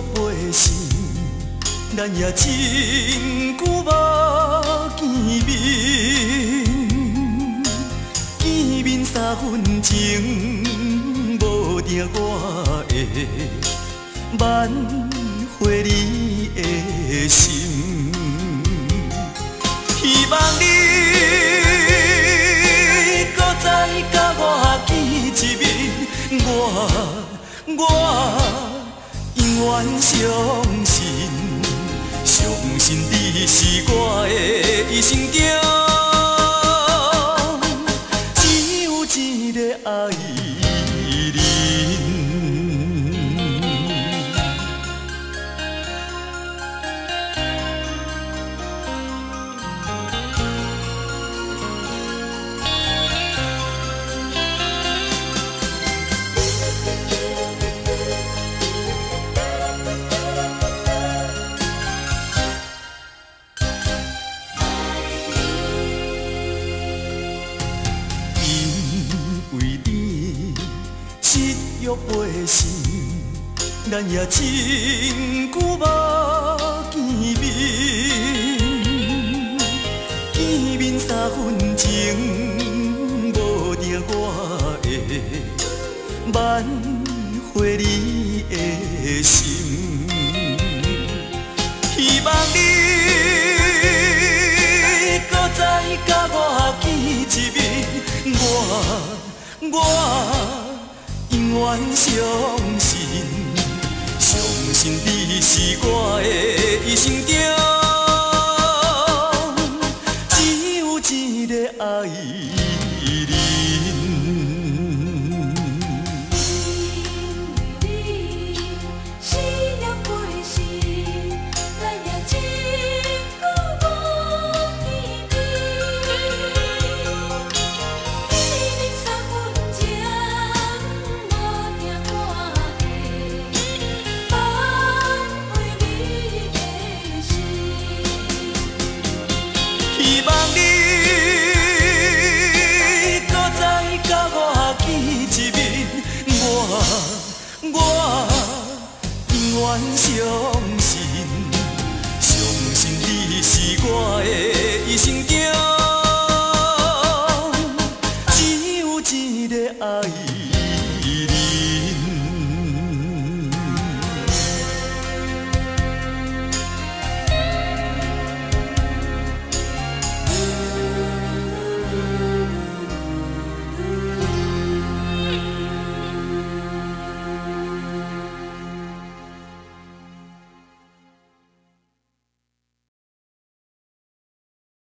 背信，咱也真久无见面，见面三分情，无定我会挽回你的心，希望你搁再甲我见一面，我我。愿相信，相信你是我的一生情，约的心，咱也真久无见面，见面三分情，无定我会挽回你的心，希望你搁再甲我见一面，我我。永远相信，相信你是我的一生中，只有一个爱。